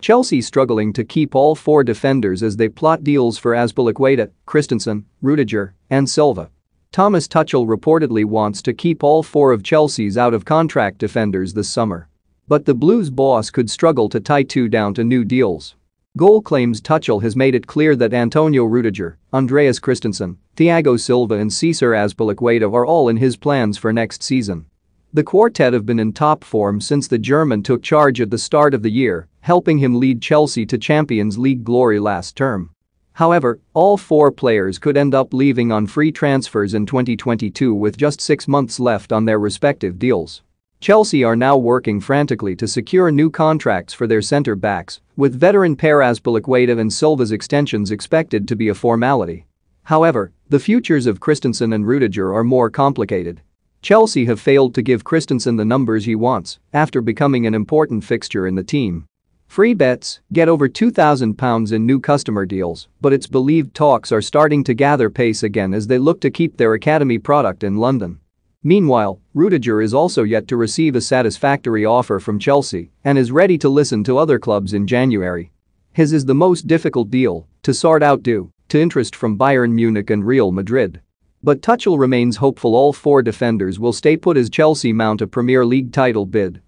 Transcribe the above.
Chelsea struggling to keep all four defenders as they plot deals for Azpilicueta, Christensen, Rudiger, and Silva. Thomas Tuchel reportedly wants to keep all four of Chelsea's out-of-contract defenders this summer. But the Blues boss could struggle to tie two down to new deals. Goal claims Tuchel has made it clear that Antonio Rudiger, Andreas Christensen, Thiago Silva and Cesar Azpilicueta are all in his plans for next season. The quartet have been in top form since the German took charge at the start of the year, helping him lead Chelsea to Champions League glory last term. However, all four players could end up leaving on free transfers in 2022 with just six months left on their respective deals. Chelsea are now working frantically to secure new contracts for their centre-backs, with veteran pair Azpilicueta and Silva's extensions expected to be a formality. However, the futures of Christensen and Rudiger are more complicated. Chelsea have failed to give Christensen the numbers he wants after becoming an important fixture in the team. Free bets get over £2,000 in new customer deals, but it's believed talks are starting to gather pace again as they look to keep their academy product in London. Meanwhile, Rudiger is also yet to receive a satisfactory offer from Chelsea and is ready to listen to other clubs in January. His is the most difficult deal to sort out due to interest from Bayern Munich and Real Madrid. But Tuchel remains hopeful all four defenders will stay put as Chelsea mount a Premier League title bid